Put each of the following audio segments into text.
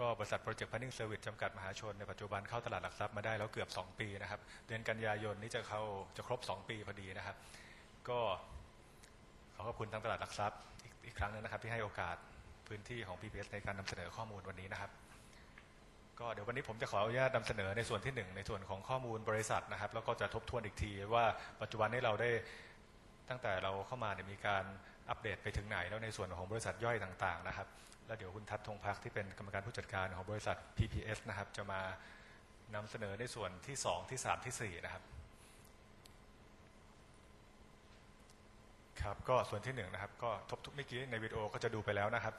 ก็บริษัท Project Planning Service จำกัดมหาชนในปัจจุบันเข้าตลาดหลักทรัพย์มาได้แล้วเกือบ 2 ปีนะครับ เดือนกันยายนนี้จะเข้าจะครบ 2 ปีพอดีนะครับ ก็ขอขอบคุณทางตลาดหลักทรัพย์อีกอีกครั้งหนึงนะครับ ที่ให้โอกาสพื้นที่ของ PPS ในการนำเสนอข้อมูลวันนี้นะครับก็เดี๋ยววันนี้ผมจะขออนุญาตนำเสนอในส่วนที่หนึ่งในส่วนของข้อมูลบริษัทนะครับ แล้วก็จะทบทวนอีกทีว่าปัจจุบันนี้เราได้ตั้งแต่เราเข้ามาเนี่ยมีการอัปเดตไปถึงไหน แล้วในส่วนของบริษัทย่อยต่างๆนะครับ แล้วเดี๋ยวคุณทัศน์ธงพักที่เป็นกรรมการผู้จัดการของบริษัท PPS นะครับ จะมานำเสนอในส่วนที่ 2 ที่ 3 ที่ 4 นะครับ ครับ ก็ส่วนที่ 1 นะครับ ก็ทบทุกเมื่อกี้ในวิดีโอก็จะดูไปแล้วนะครับ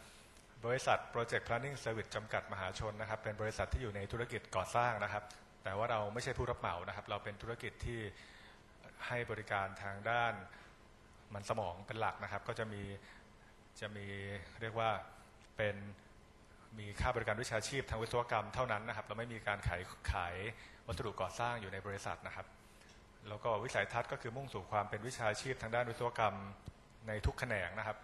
บริษัท Project Planning Service จำกัดมหาชนนะครับ เป็นบริษัทที่อยู่ในธุรกิจก่อสร้างนะครับ แต่ว่าเราไม่ใช่ผู้รับเหมานะครับ เราเป็นธุรกิจที่ให้บริการทางด้านมันสมองเป็นหลักนะครับ ก็จะมีจะมีเรียกว่า เป็นมีค่าบริการวิชาชีพทางวิศวกรรมเท่านั้นนะครับ เราไม่มีการขายขายวัสดุก่อสร้างอยู่ในบริษัทนะครับ แล้วก็วิสัยทัศน์ก็คือมุ่งสู่ความเป็นวิชาชีพทางด้านวิศวกรรมในทุกแขนงนะครับ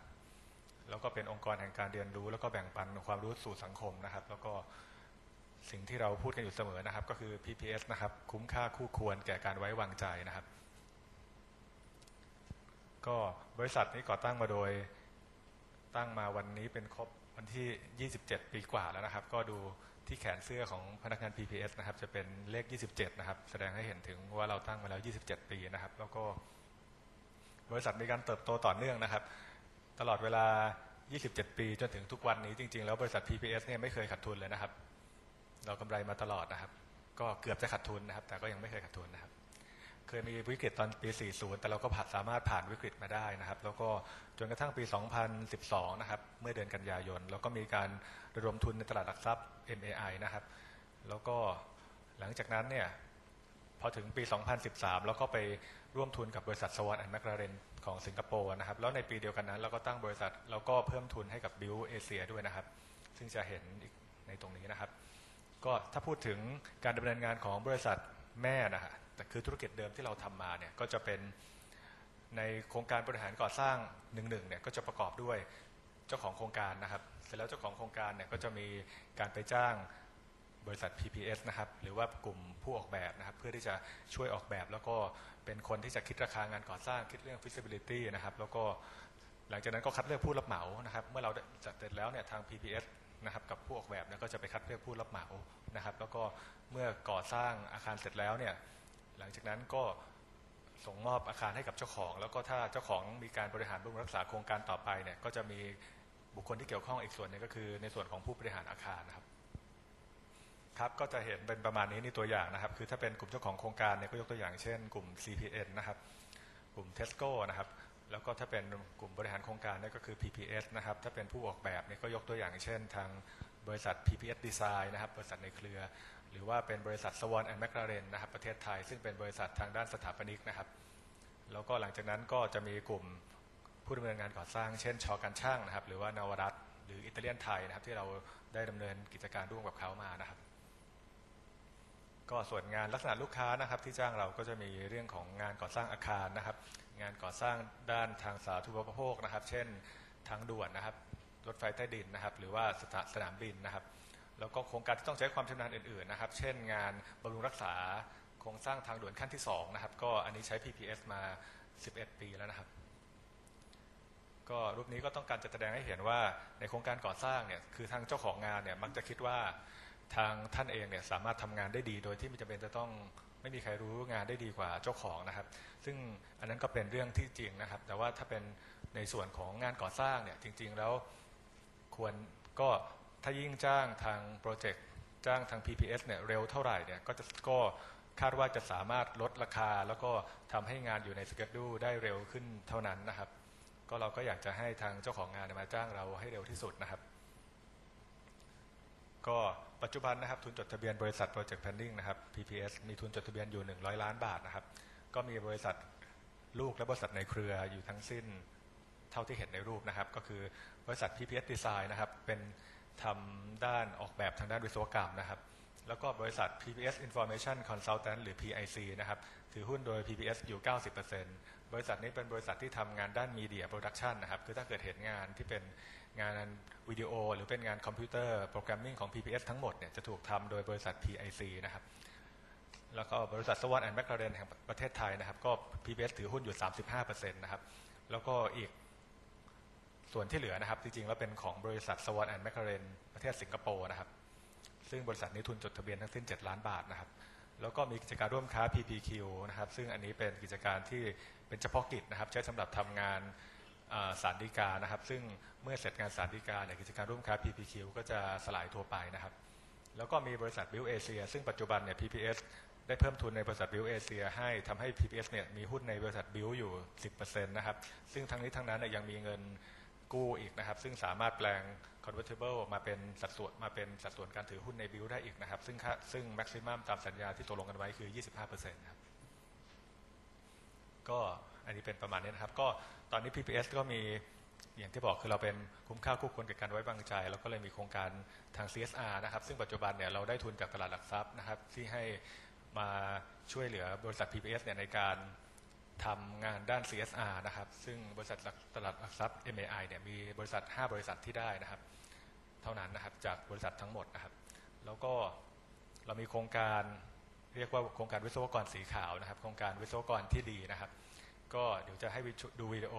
แล้วก็เป็นองค์กรแห่งการเรียนรู้ แล้วก็แบ่งปันความรู้สู่สังคมนะครับ แล้วก็สิ่งที่เราพูดกันอยู่เสมอนะครับ ก็คือ PPS นะครับ คุ้มค่าคู่ควรแก่การไว้วางใจนะครับ ก็บริษัทนี้ก่อตั้งมาโดยตั้งมาวันนี้เป็นครบ วันที่ 27 ปีกว่าแล้วนะครับ ก็ดูที่แขนเสื้อของพนักงาน PPS นะครับ จะเป็นเลข 27 นะครับ แสดงให้เห็นถึงว่าเราตั้งมาแล้ว 27 ปีนะครับ แล้วก็บริษัทมีการเติบโตต่อเนื่องนะครับ ตลอดเวลา 27 ปีจนถึงทุกวันนี้จริง ๆ แล้วบริษัท PPS เนี่ยไม่เคยขาดทุนเลยนะครับ เรากำไรมาตลอดนะครับ ก็เกือบจะขาดทุนนะครับ แต่ก็ยังไม่เคยขาดทุนนะครับ เคยมีวิกฤตตอนปี 40 แต่เราก็ผ่านสามารถผ่านวิกฤตมาได้นะครับ แล้วก็จนกระทั่งปี 2012 นะครับ เมื่อเดือนกันยายน แล้วก็มีการระดมทุนในตลาดหลักทรัพย์ MAI นะครับ แล้วก็หลังจากนั้นเนี่ยพอถึงปี 2013 แล้วก็ไปร่วมทุนกับบริษัทสวอตแอนด์แมคลาเรนของสิงคโปร์นะครับ แล้วในปีเดียวกันนั้น เราก็ตั้งบริษัท แล้วก็เพิ่มทุนให้กับบิวเอเชียด้วยนะครับ ซึ่งจะเห็นในตรงนี้นะครับ ก็ถ้าพูดถึงการดำเนินงานของบริษัทแม่นะฮะ แต่คือธุรกิจเดิมที่เราทำมาเนี่ยก็จะเป็นในโครงการบริหารก่อสร้างหนึ่งหนึ่งเนี่ยก็จะประกอบด้วยเจ้าของโครงการนะครับ เสร็จแล้วเจ้าของโครงการเนี่ยก็จะมีการไปจ้างบริษัท PPS นะครับหรือว่ากลุ่มผู้ออกแบบนะครับ เพื่อที่จะช่วยออกแบบ แล้วก็เป็นคนที่จะคิดราคางานก่อสร้างคิดเรื่อง feasibility นะครับ แล้วก็หลังจากนั้นก็คัดเลือกผู้รับเหมานะครับ เมื่อเราจัดเสร็จแล้วเนี่ยทาง PPS นะครับกับผู้ออกแบบเนี่ยก็จะไปคัดเลือกผู้รับเหมานะครับ แล้วก็เมื่อก่อสร้างอาคารเสร็จแล้วเนี่ย หลังจากนั้นก็ส่งมอบอาคารให้กับเจ้าของ แล้วก็ถ้าเจ้าของมีการบริหารบำรุงรักษาโครงการต่อไปเนี่ยก็จะมีบุคคลที่เกี่ยวข้องอีกส่วนนึงก็คือในส่วนของผู้บริหารอาคารนะครับครับก็จะเห็นเป็นประมาณนี้ในตัวอย่างนะครับ คือถ้าเป็นกลุ่มเจ้าของโครงการเนี่ยก็ยกตัวอย่างเช่น กลุ่ม CPN นะครับกลุ่ม Tesco นะครับแล้วก็ถ้าเป็นกลุ่มบริหารโครงการเนี่ยก็คือ PPS นะครับถ้าเป็นผู้ออกแบบเนี่ยก็ยกตัวอย่างเช่น ทางบริษัท PPS Design นะครับบริษัทในเครือ หรือว่าเป็นบริษัท Swan and McLaren นนะครับประเทศไทย ซึ่งเป็นบริษัททางด้านสถาปนิกนะครับ แล้วก็หลังจากนั้นก็จะมีกลุ่มผู้ดำเนินงานก่อสร้างเช่นชอการช่างนะครับ หรือว่านวรัตหรืออิตาเลียนไทยนะครับที่เราได้ดำเนินกิจการร่วมกับเขามานะครับ ก็ส่วนงานลักษณะลูกค้านะครับที่จ้างเราก็จะมีเรื่องของงานก่อสร้างอาคารนะครับ งานก่อสร้างด้านทางสาธารณูปโภคนะครับ เช่นทางด่วนนะครับรถไฟใต้ดินนะครับ หรือว่าสถาสนามบินนะครับ แล้วก็โครงการที่ต้องใช้ความชำนาญอื่นๆนะครับ เช่นงานบำรุงรักษาโครงสร้างทางด่วนขั้นที่2นะครับ ก็อันนี้ใช้ PPS มา 11 ปีแล้วนะครับ ก็รูปนี้ก็ต้องการจะแสดงให้เห็นว่าในโครงการก่อสร้างเนี่ย คือทางเจ้าของงานเนี่ยมักจะคิดว่าทางท่านเองเนี่ยสามารถทำงานได้ดี โดยที่ไม่จำเป็นจะต้องไม่มีใครรู้งานได้ดีกว่าเจ้าของนะครับ ซึ่งอันนั้นก็เป็นเรื่องที่จริงนะครับ แต่ว่าถ้าเป็นในส่วนของงานก่อสร้างเนี่ยจริง ๆ แล้วควรก็ ถ้ายิ่งจ้างทางโปรเจกต์จ้างทาง PPS เนี่ยเร็วเท่าไหร่เนี่ยก็จะก็คาดว่าจะสามารถลดราคา แล้วก็ทำให้งานอยู่ในสเกจดูได้เร็วขึ้นเท่านั้นนะครับ ก็เราก็อยากจะให้ทางเจ้าของงานมาจ้างเราให้เร็วที่สุดนะครับ ก็ปัจจุบันนะครับทุนจดทะเบียนบริษัท Project Planning นะครับ PPS มีทุนจดทะเบียนอยู่ 100 ล้านบาทนะครับ ก็มีบริษัทลูกและบริษัทในเครืออยู่ทั้งสิ้นเท่าที่เห็นในรูปนะครับ ก็คือบริษัท PPS Design นะครับเป็น ทำด้านออกแบบทางด้านวิศวกรรมนะครับ แล้วก็บริษัท PPS Information Consultant หรือ PIC นะครับ ถือหุ้นโดย PPS อยู่ 90%บริษัทนี้เป็นบริษัทที่ทำงานด้านมีเดียโปรดักชันนะครับ คือถ้าเกิดเห็นงานที่เป็นงานวิดีโอ หรือเป็นงานคอมพิวเตอร์ programming ของ PPS ทั้งหมดเนี่ยจะถูกทำโดยบริษัท PIC นะครับแล้วก็บริษัทสวอตแอนด์แมคคาเรนแห่งประเทศไทยนะครับ ก็ PPS ถือหุ้นอยู่ 35%นะครับ แล้วก็อีก ส่วนที่เหลือนะครับ จริงๆ แล้วเป็นของบริษัทสวอตแอนด์แมคคาเรนประเทศสิงคโปร์นะครับ ซึ่งบริษัทนี้ทุนจดทะเบียนทั้งสิ้น 7 ล้านบาทนะครับ แล้วก็มีกิจการร่วมค้า PPQ นะครับ ซึ่งอันนี้เป็นกิจการที่เป็นเฉพาะกิจนะครับ ใช้สำหรับทำงานศาลฎีกานะครับ ซึ่งเมื่อเสร็จงานศาลฎีกาเนี่ยกิจการร่วมค้า PPQ ก็จะสลายตัวไปนะครับ แล้วก็มีบริษัทบิลเอเชียซึ่งปัจจุบันเนี่ย PPS ได้เพิ่มทุนในบริษัทบิลเอเชียให้ทำให้ PPS เนี่ยมีหุ้นในบริษัทบิลอยู่ 10%นะครับ ซึ่งทั้งนี้ทั้งนั้นเนี่ยยังมีเงิน กู้อีกนะครับ ซึ่งสามารถแปลง convertible มาเป็นสัดส่วนมาเป็นสัดส่วนการถือหุ้นในบิลได้อีกนะครับ ซึ่งค่าซึ่ง maximum ตามสัญญาที่ตกลงกันไว้คือ 25%ครับก็อันนี้เป็นประมาณนี้นะครับ ก็ตอนนี้ PPS ก็มีอย่างที่บอกคือเราเป็นคุ้มค่าคู่ควรกับการไว้วางใจ แล้วก็เลยมีโครงการทาง CSR นะครับ ซึ่งปัจจุบันเนี่ยเราได้ทุนจากตลาดหลักทรัพย์นะครับ ที่ให้มาช่วยเหลือบริษัท PPS เนี่ยในการ ทำงานด้าน CSR นะครับ ซึ่งบริษัทตลาดหลักทรัพย์ MAI เนี่ยมีบริษัท 5 บริษัทที่ได้นะครับ เท่านั้นนะครับจากบริษัททั้งหมดนะครับ แล้วก็เรามีโครงการเรียกว่าโครงการวิศวกรสีขาวนะครับ โครงการวิศวกรที่ดีนะครับ ก็เดี๋ยวจะให้ดูวิดีโอ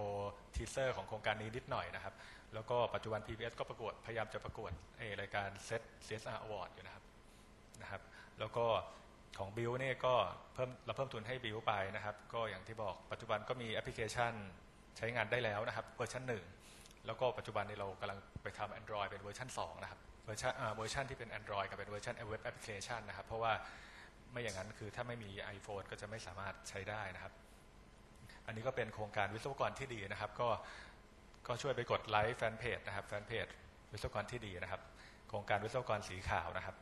teaser ของโครงการนี้นิดหน่อยนะครับ แล้วก็ปัจจุบัน PPS ก็ประกวดพยายามจะประกวดรายการ SET CSR Award อยู่นะครับนะครับ แล้วก็ ของบิลเนี่ยก็เพิ่มเราเพิ่มทุนให้บิลไปนะครับ ก็อย่างที่บอกปัจจุบันก็มีแอปพลิเคชันใช้งานได้แล้วนะครับเวอร์ชันหนึ่งแล้วก็ปัจจุบันนี้เรากำลังไปทำ Android เป็นเวอร์ชัน2นะครับเวอร์ชันเวอร์ชันที่เป็น Android กับเป็นเวอร์ชัน web application นะครับ เพราะว่าไม่อย่างนั้นคือถ้าไม่มี iPhone ก็จะไม่สามารถใช้ได้นะครับ อันนี้ก็เป็นโครงการวิศวกรที่ดีนะครับ ก็ก็ช่วยไปกด like fanpage นะครับแฟนเพจวิศวกรที่ดีนะครับ โครงการวิศวกรสีขาวนะครับ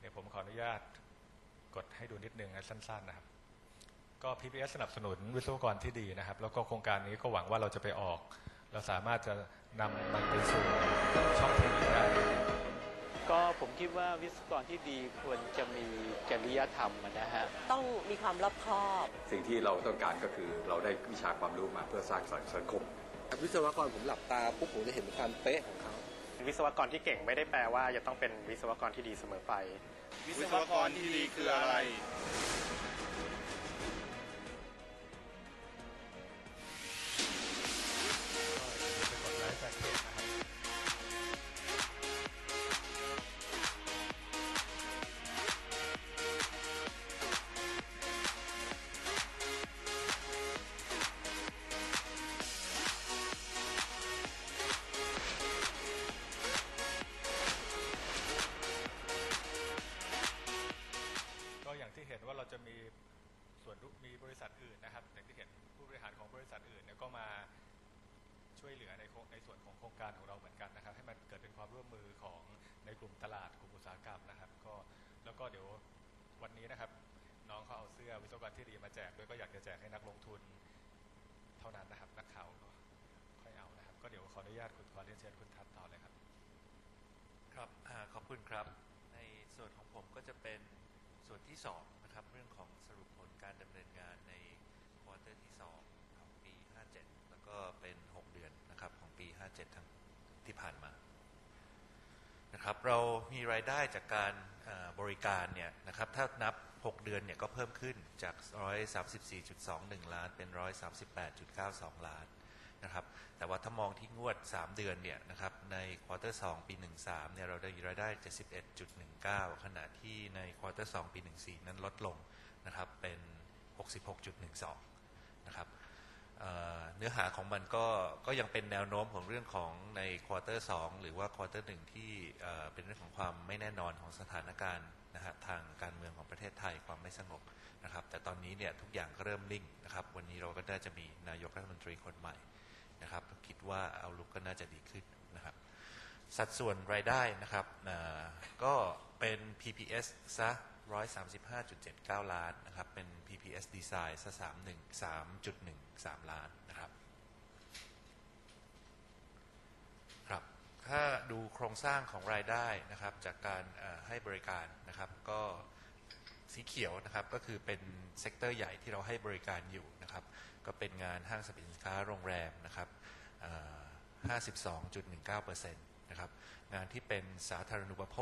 เดี๋ยวผมขออนุญาต กดให้ดูนิดนึงนะสั้นๆนะครับก็ PPS สนับสนุนวิศวกรที่ดีนะครับ แล้วก็โครงการนี้ก็หวังว่าเราจะไปออก เราสามารถจะนำมันไปสู่ช่องทีวีได้ก็ผมคิดว่าวิศวกรที่ดีควรจะมีจริยธรรมนะฮะต้องมีความรอบคอบ สิ่งที่เราต้องการก็คือเราได้วิชาความรู้มาเพื่อสร้างสรรค์สังคม วิศวกรผมหลับตาปุ๊บผมจะเห็นความเป๊ะของเขา วิศวกรที่เก่งไม่ได้แปลว่าจะต้องเป็นวิศวกรที่ดีเสมอไป วิศวกรที่ดีคืออะไรไปกดไลค์แฟนเพจนะ รงการของเราเหมือนกันนะครับ ให้มันเกิดเป็นความร่วมมือของในกลุ่มตลาดกลุ่มอุตสาหกรรมนะครับ ก็แล้วก็เดี๋ยววันนี้นะครับ น้องเขาเอาเสื้อวิศวกรที่ดีมาแจกด้วยก็อยากจะแจกให้นักลงทุนเท่านั้นนะครับ นักข่าวก็ค่อยเอานะครับ ก็เดี๋ยวขออนุญาตคุณขอเรียนเชิญคุณทัศน์ต่อเลยครับ ครับอขอบคุณครับ ในส่วนของผมก็จะเป็นส่วนที่2นะครับเรื่องของสรุปผลการดำเนินงานในquarter ที่2ของปี 57 แล้วก็เป็น ปี57ทั้งที่ผ่านมานะครับเรามีรายได้จากการบริการเนี่ยนะครับถ้านับ 6 เดือนเนี่ยก็เพิ่มขึ้นจาก 134.21 ล้านเป็น 138.92 ล้านนะครับแต่ว่าถ้ามองที่งวด 3 เดือนเนี่ยนะครับใน quarter 2ปี 13เนี่ยเราได้รายได้ 71.19 ขณะที่ใน quarter 2ปี 14 นั้นลดลงนะครับเป็น 66.12 นะครับ เนื้อหาของมันก็ก็ยังเป็นแนวโน้มของเรื่องของใน quarter 2หรือว่า quarter 1ที่เอ่เป็นเรื่องของความไม่แน่นอนของสถานการณ์นะฮะทางการเมืองของประเทศไทยความไม่สงบนะครับ แต่ตอนนี้เนี่ยทุกอย่างก็เริ่มนิ่งนะครับ วันนี้เราก็ได้จะมีนายกรัฐมนตรีคนใหม่นะครับ คิดว่า outlook ก็น่าจะดีขึ้นนะครับ สัดส่วนรายได้นะครับก็เป็น PPS ซะ 135.79 ล้านนะครับ เป็น PPS Design ซะ31 3.13 ล้านนะครับ ครับ ถ้าดูโครงสร้างของรายได้นะครับ จากการให้บริการนะครับ ก็สีเขียวนะครับ ก็คือเป็นเซกเตอร์ใหญ่ที่เราให้บริการอยู่นะครับ ก็เป็นงานห้างสรรพสินค้าโรงแรมนะครับอ่า52.19%นะครับ งานที่เป็นสาธารณูปโภค